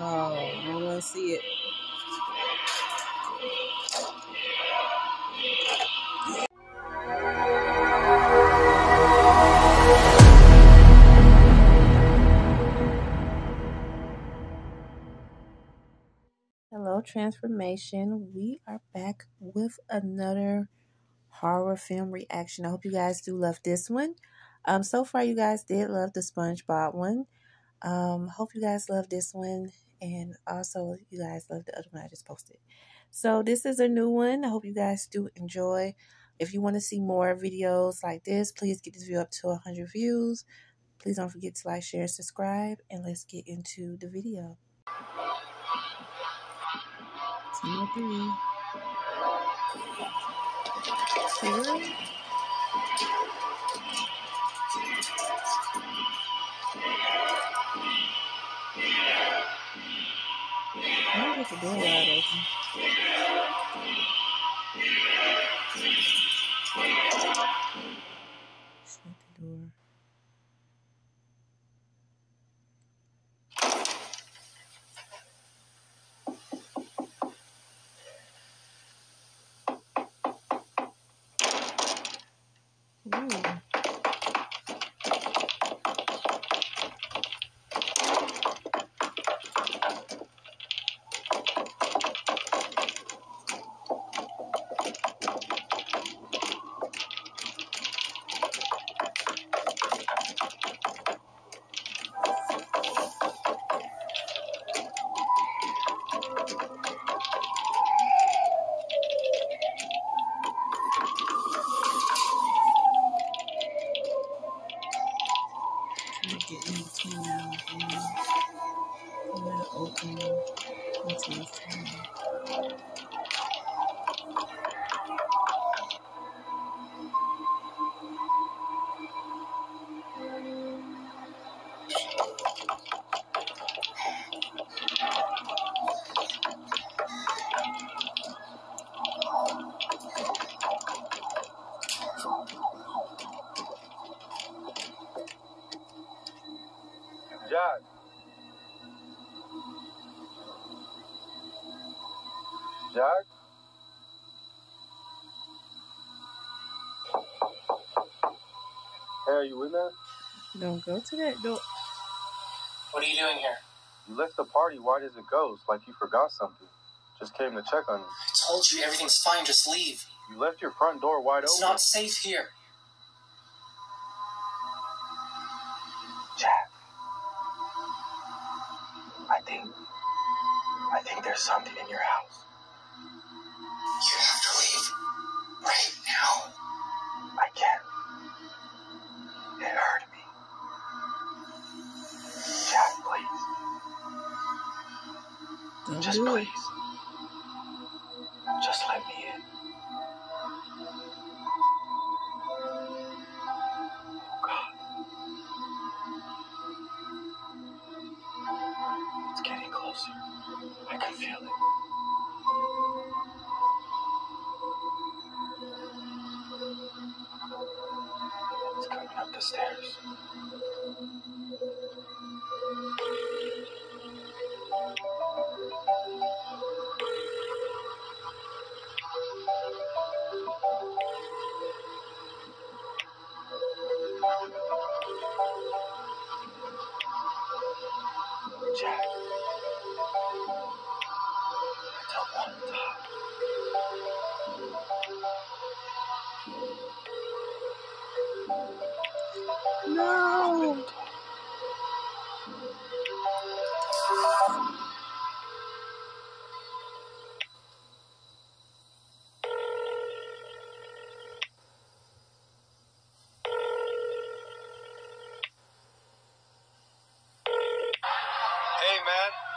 Oh, I don't want to see it. Hello, Transformation. We are back with another horror film reaction. I hope you guys do love this one. Um, so far, you guys did love the SpongeBob one. Um, hope you guys love this one, and also you guys love the other one I just posted. So this is a new one. I hope you guys do enjoy. If you want to see more videos like this, please get this video up to 100 views. Please don't forget to like, share, and subscribe, and let's get into the video. Of three. Four. I'm gonna get Get in between now and I'm gonna open into the phone. Jack? Hey, are you in there? Don't go to that door. What are you doing here? You left the party white as a ghost, like you forgot something. Just came to check on you. I told you everything's fine, just leave. You left your front door wide It's open. It's not safe here. Jack. I think. I think there's something in your house. You have to leave. Right now. I can't. It hurt me. Jack, please. Don't Just do it. please. Just let me in. Oh God. It's getting closer. I can feel it. The stairs.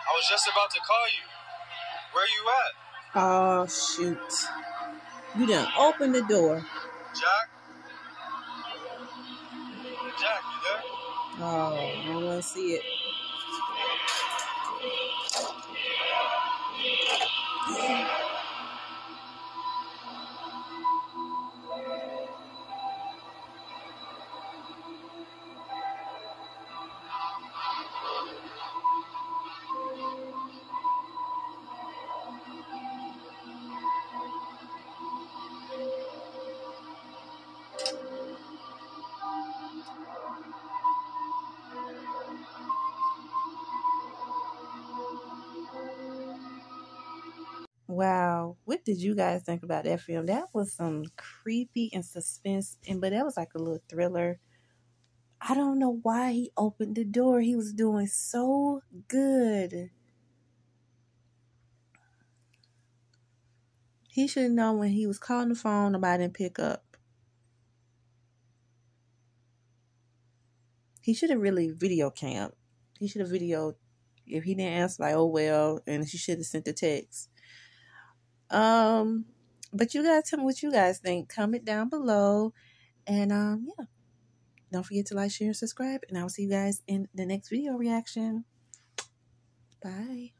I was just about to call you. Where you at? Oh shoot. You done opened the door. Jack? Jack, you there? Oh, I don't want to see it. Wow. What did you guys think about that film? That was some creepy and suspense, and but that was like a little thriller. I don't know why he opened the door. He was doing so good. He should have known when he was calling the phone, nobody didn't pick up. He should have really video cam. He should have videoed. If he didn't answer, like, oh well, and he should have sent the text. Um, but you guys tell me what you guys think. Comment down below. And um, yeah. Don't forget to like, share, and subscribe. And I will see you guys in the next video reaction. Bye.